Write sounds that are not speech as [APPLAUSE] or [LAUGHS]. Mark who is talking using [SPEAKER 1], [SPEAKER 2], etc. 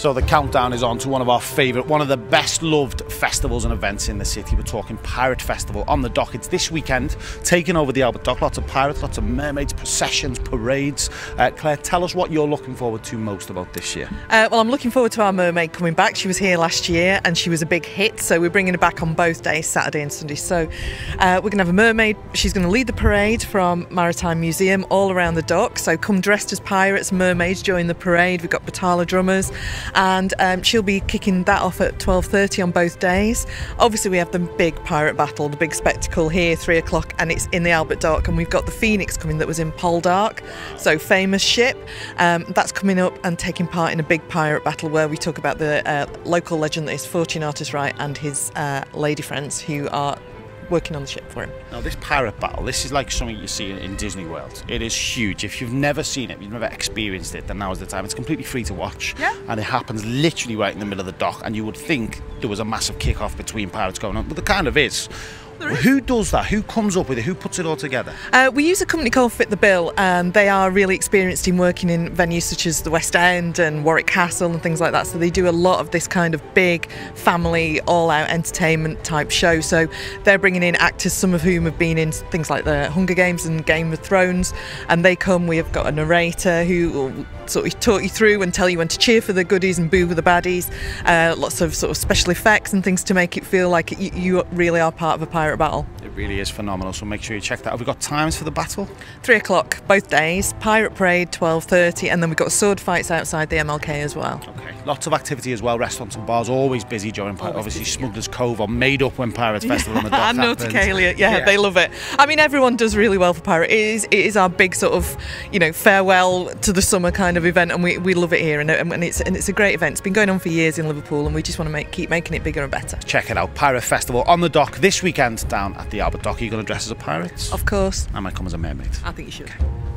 [SPEAKER 1] So the countdown is on to one of our favourite, one of the best loved festivals and events in the city. We're talking Pirate Festival on the dock. It's this weekend, taking over the Albert Dock. Lots of pirates, lots of mermaids, processions, parades. Uh, Clare, tell us what you're looking forward to most about this year.
[SPEAKER 2] Uh, well, I'm looking forward to our mermaid coming back. She was here last year and she was a big hit, so we're bringing her back on both days, Saturday and Sunday. So uh, we're going to have a mermaid. She's going to lead the parade from Maritime Museum all around the dock. So come dressed as pirates, mermaids, join the parade. We've got Batala drummers and um, she'll be kicking that off at 12.30 on both days. Obviously we have the big pirate battle, the big spectacle here, 3 o'clock, and it's in the Albert Dock, and we've got the Phoenix coming that was in Poldark, so famous ship. Um, that's coming up and taking part in a big pirate battle where we talk about the uh, local legend that is Fortunatus Wright and his uh, lady friends who are working on the ship for him.
[SPEAKER 1] Now, this pirate battle, this is like something you see in Disney World. It is huge. If you've never seen it, you've never experienced it, then now is the time. It's completely free to watch.
[SPEAKER 2] Yeah.
[SPEAKER 1] And it happens literally right in the middle of the dock, and you would think there was a massive kick-off between pirates going on, but there kind of is. Who does that? Who comes up with it? Who puts it all together?
[SPEAKER 2] Uh, we use a company called Fit the Bill, and they are really experienced in working in venues such as the West End and Warwick Castle and things like that. So they do a lot of this kind of big family, all-out entertainment type show. So they're bringing in actors, some of whom have been in things like the Hunger Games and Game of Thrones, and they come. We have got a narrator who will sort of talk you through and tell you when to cheer for the goodies and boo for the baddies. Uh, lots of sort of special effects and things to make it feel like you, you really are part of a pirate battle.
[SPEAKER 1] It really is phenomenal. So make sure you check that. Have we got times for the battle?
[SPEAKER 2] Three o'clock both days. Pirate parade twelve thirty, and then we've got sword fights outside the MLK as well.
[SPEAKER 1] Okay. Lots of activity as well. Restaurants and bars always busy during. Always obviously,
[SPEAKER 2] busy,
[SPEAKER 1] Smugglers Cove are made up when Pirates Festival on the [LAUGHS] dock
[SPEAKER 2] and
[SPEAKER 1] happens.
[SPEAKER 2] Nauticalia, yeah, yeah, they love it. I mean, everyone does really well for pirate. It is, it is our big sort of, you know, farewell to the summer kind of event, and we, we love it here. And, um, and it's and it's a great event. It's been going on for years in Liverpool, and we just want to make keep making it bigger and better.
[SPEAKER 1] Check it out, Pirate Festival on the dock this weekend down at the Albert Dock. Are you going to dress as a pirate?
[SPEAKER 2] Of course.
[SPEAKER 1] I might come as a mermaid.
[SPEAKER 2] I think you should. Okay.